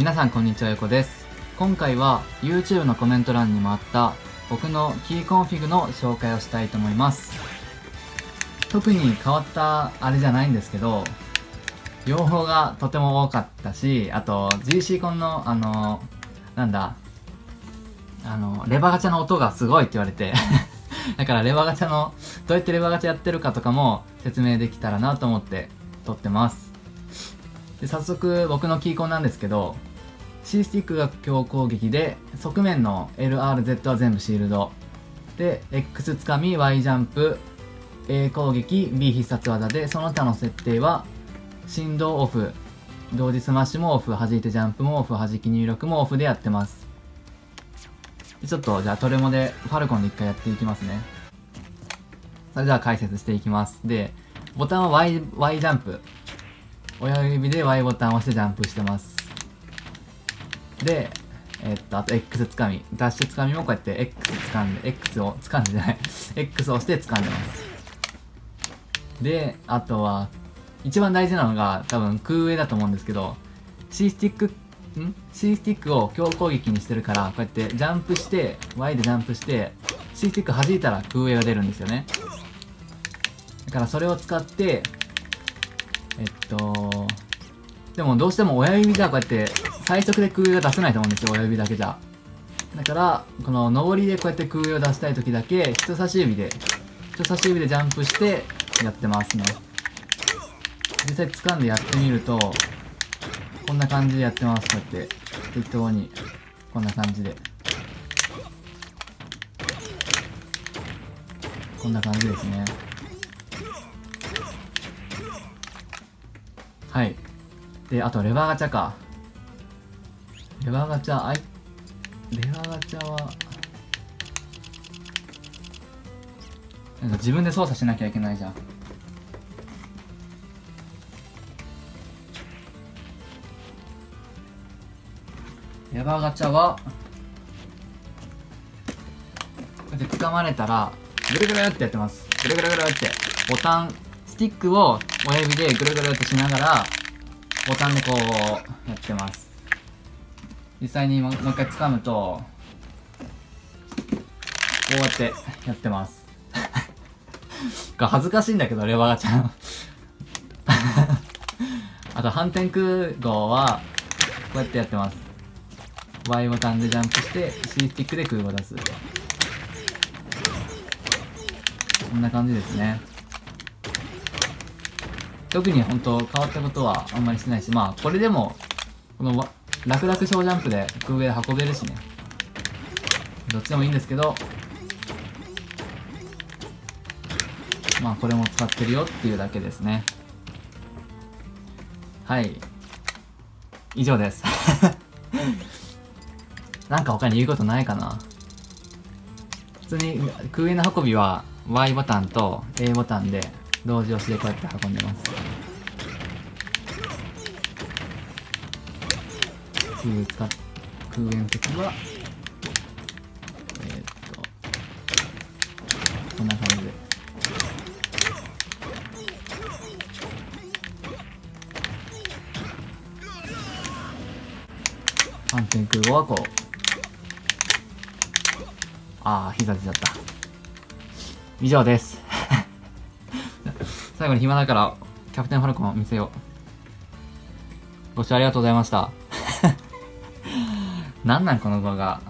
皆さんこんにちは、ゆこです。今回は YouTube のコメント欄にもあった僕のキーコンフィグの紹介をしたいと思います。特に変わったあれじゃないんですけど、要望がとても多かったし、あと GC コンのあの、なんだ、あの、レバーガチャの音がすごいって言われて、だからレバーガチャの、どうやってレバーガチャやってるかとかも説明できたらなと思って撮ってます。で早速僕のキーコンなんですけど C スティックが強攻撃で側面の LRZ は全部シールド。で X つかみ Y ジャンプ A 攻撃 B 必殺技でその他の設定は振動オフ。同時スマッシュもオフ。弾いてジャンプもオフ。弾き入力もオフでやってます。ちょっとじゃあトレモでファルコンで一回やっていきますね。それでは解説していきます。でボタンは Y, y ジャンプ。親指で Y ボタンを押してジャンプしてます。で、えっと、あと X つかみ。ダッシュつかみもこうやって X 掴んで、X を掴んでじゃない。X を押して掴んでます。で、あとは、一番大事なのが多分空上だと思うんですけど、C スティック、ん ?C スティックを強攻撃にしてるから、こうやってジャンプして、Y でジャンプして、C スティック弾いたら空上が出るんですよね。だからそれを使って、えっと、でもどうしても親指じゃこうやって最速で空上が出せないと思うんですよ、親指だけじゃ。だから、この上りでこうやって空上を出したい時だけ、人差し指で、人差し指でジャンプしてやってますね。実際掴んでやってみると、こんな感じでやってます、こうやって。適当に。こんな感じで。こんな感じですね。はい。で、あとレバーガチャか。レバーガチャ、あい、レバーガチャは、なんか自分で操作しなきゃいけないじゃん。レバーガチャは、こうやって掴まれたら、ぐるぐるってやってます。ぐるぐるぐるって。ボタン、スティックを親指でぐるぐるってしながら、ボタンでこう、やってます。実際にもう一回掴むと、こうやってやってます。恥ずかしいんだけど、レバガチャの。あと、反転空号は、こうやってやってます。Y ボタンでジャンプして C スティックで空を出す。こんな感じですね。特に本当変わったことはあんまりしてないし、まあこれでも、この楽々小ジャンプで空上で運べるしね。どっちでもいいんですけど、まあこれも使ってるよっていうだけですね。はい。以上です。なんか他に言うことないかな普通に空上の運びは Y ボタンと A ボタンで同時押しでこうやって運んでます空上使っ空上の時はえー、っとこんな感じで反転空語はこう。ああ膝出ちゃった。以上です。最後に暇だからキャプテンファルコンを見せようご視聴ありがとうございました。なんなんこの動画